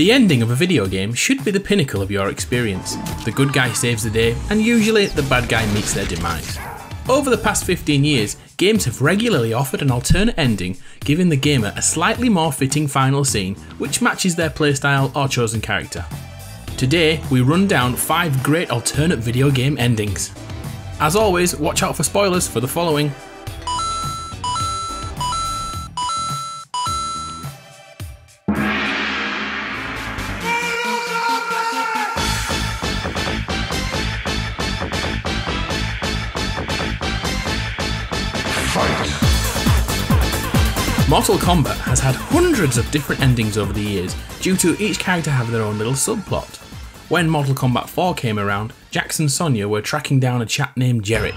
The ending of a video game should be the pinnacle of your experience. The good guy saves the day, and usually the bad guy meets their demise. Over the past 15 years, games have regularly offered an alternate ending, giving the gamer a slightly more fitting final scene which matches their playstyle or chosen character. Today, we run down 5 great alternate video game endings. As always, watch out for spoilers for the following. Mortal Kombat has had hundreds of different endings over the years due to each character having their own little subplot. When Mortal Kombat 4 came around, Jax and Sonya were tracking down a chap named Jarek.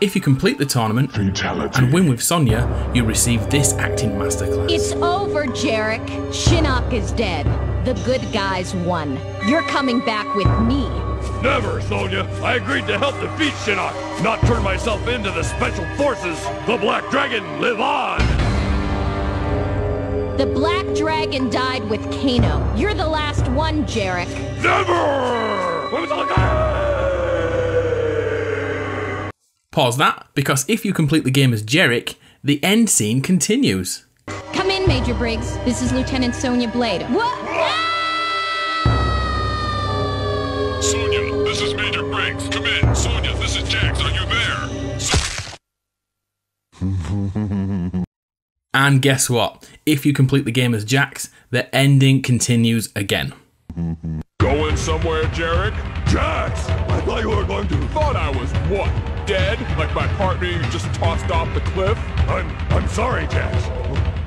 If you complete the tournament Fatality. and win with Sonya, you receive this acting masterclass. It's over, Jarek. Shinnok is dead. The good guys won. You're coming back with me. Never, Sonya. I agreed to help defeat Shinnok, not turn myself into the Special Forces. The Black Dragon, live on! The Black Dragon died with Kano. You're the last one, Jarek. Never! When was I- Pause that, because if you complete the game as Jarek, the end scene continues. Come in, Major Briggs. This is Lieutenant Sonya Blade. What? Sonya, this is Major Briggs. Come in. Sonya, this is Jax. Are you there? And guess what? If you complete the game as Jax, the ending continues again. Going somewhere, Jarek? Jax! I thought you were going to. Thought I was what? Dead? Like my partner you just tossed off the cliff? I'm I'm sorry, Jax.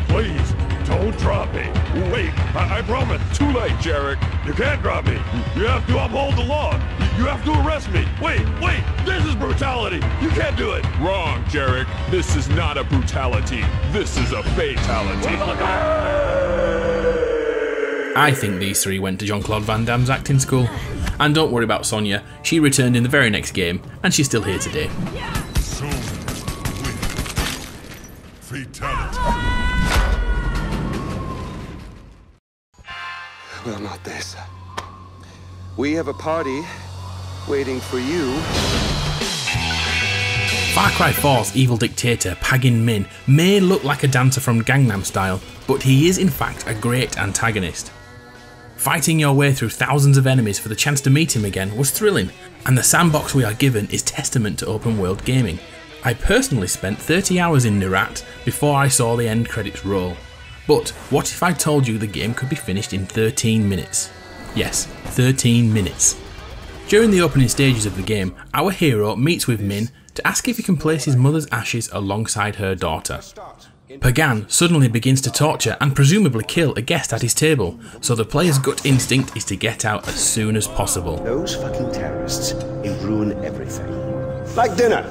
Please, don't drop me. Wait, I, I promise. Too late, Jarek. You can't drop me. You have to uphold the law. You, you have to arrest me. Wait, wait. This is brutality. You can't do it. Wrong, Jarek. This is not a brutality. This is a fatality. I think these three went to Jean Claude Van Damme's acting school. And don't worry about Sonya, she returned in the very next game, and she's still here today. Soon, win. Fatality. Well, not this. We have a party waiting for you. Far Cry 4's evil dictator, Pagan Min, may look like a dancer from Gangnam Style, but he is in fact a great antagonist. Fighting your way through thousands of enemies for the chance to meet him again was thrilling, and the sandbox we are given is testament to open world gaming. I personally spent 30 hours in Kyrat before I saw the end credits roll. But what if I told you the game could be finished in 13 minutes? Yes, 13 minutes. During the opening stages of the game, our hero meets with Min to ask if he can place his mother's ashes alongside her daughter. Pagan suddenly begins to torture and presumably kill a guest at his table, so the player's gut instinct is to get out as soon as possible. Those fucking terrorists, they ruin everything. Like dinner.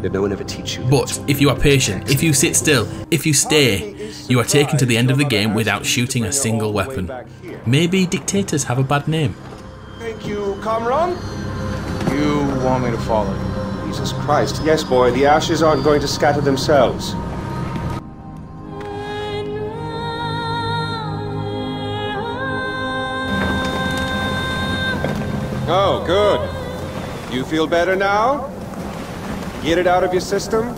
Did no one ever teach you? But if you are patient, if you sit still, if you stay, you are taken to the end of the game without shooting a single weapon. Maybe dictators have a bad name. Thank you, Kamran. You want me to follow you? Jesus Christ. Yes, boy, the ashes aren't going to scatter themselves. Oh, good. You feel better now? Get it out of your system?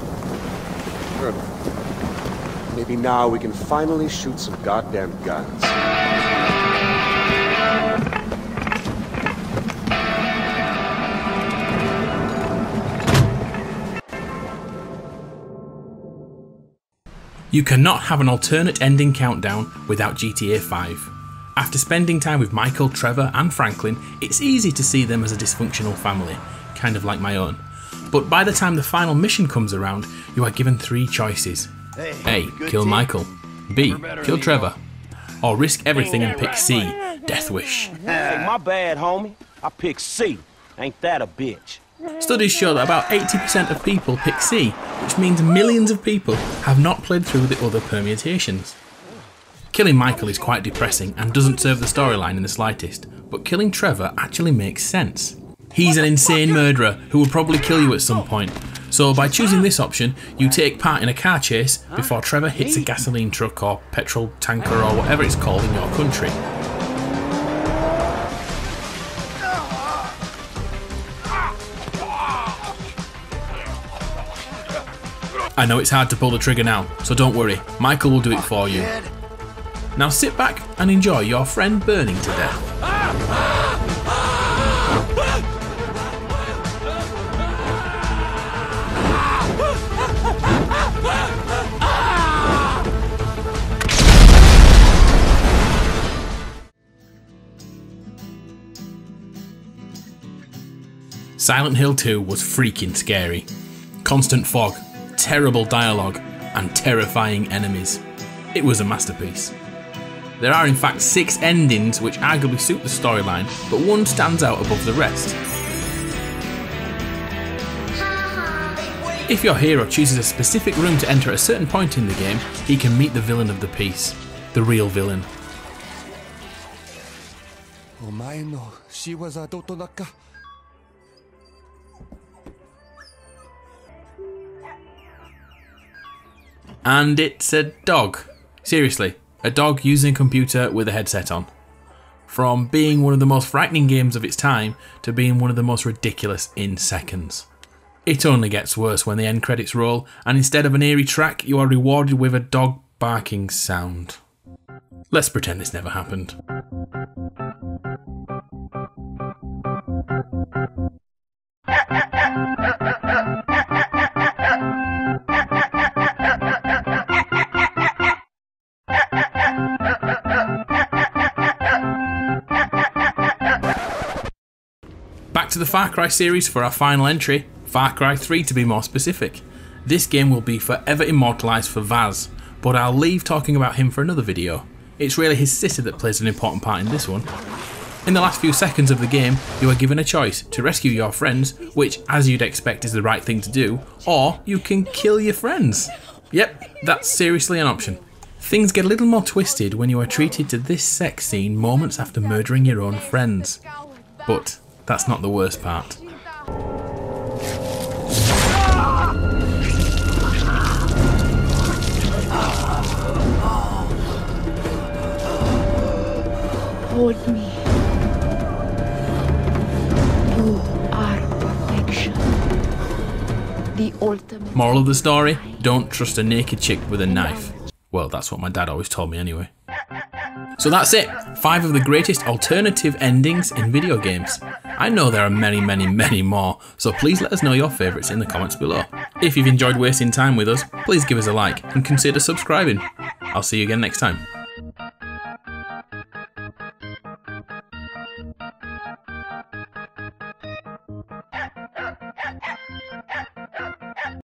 Maybe now we can finally shoot some goddamn guns. You cannot have an alternate ending countdown without GTA 5. After spending time with Michael, Trevor, and Franklin, it's easy to see them as a dysfunctional family, kind of like my own. But by the time the final mission comes around, you are given three choices A. Kill Michael, B. Kill Trevor, or risk everything and pick C. Death Wish. Hey, my bad, homie. I picked C. Ain't that a bitch? Studies show that about 80% of people pick C, which means millions of people have not played through the other permutations. Killing Michael is quite depressing and doesn't serve the storyline in the slightest, but killing Trevor actually makes sense. He's an insane murderer who will probably kill you at some point. So by choosing this option, you take part in a car chase before Trevor hits a gasoline truck or petrol tanker or whatever it's called in your country. I know it's hard to pull the trigger now, so don't worry, Michael will do it for you. Now sit back and enjoy your friend burning to death. Silent Hill 2 was freaking scary. Constant fog, terrible dialogue, and terrifying enemies. It was a masterpiece. There are in fact six endings which arguably suit the storyline, but one stands out above the rest. If your hero chooses a specific room to enter at a certain point in the game, he can meet the villain of the piece, the real villain. And it's a dog. Seriously, a dog using a computer with a headset on. From being one of the most frightening games of its time to being one of the most ridiculous in seconds. It only gets worse when the end credits roll, and instead of an eerie track, you are rewarded with a dog barking sound. Let's pretend this never happened. The Far Cry series for our final entry, Far Cry 3 to be more specific. This game will be forever immortalised for Vaas, but I'll leave talking about him for another video. It's really his sister that plays an important part in this one. In the last few seconds of the game, you are given a choice to rescue your friends, which, as you'd expect, is the right thing to do, or you can kill your friends. Yep, that's seriously an option. Things get a little more twisted when you are treated to this sex scene moments after murdering your own friends. But that's not the worst part. Hold me. You are perfection. The ultimate. Moral of the story don't trust a naked chick with a knife. Well, that's what my dad always told me anyway. So that's it. Five of the greatest alternative endings in video games. I know there are many, many, many more, so please let us know your favourites in the comments below. If you've enjoyed wasting time with us, please give us a like and consider subscribing. I'll see you again next time.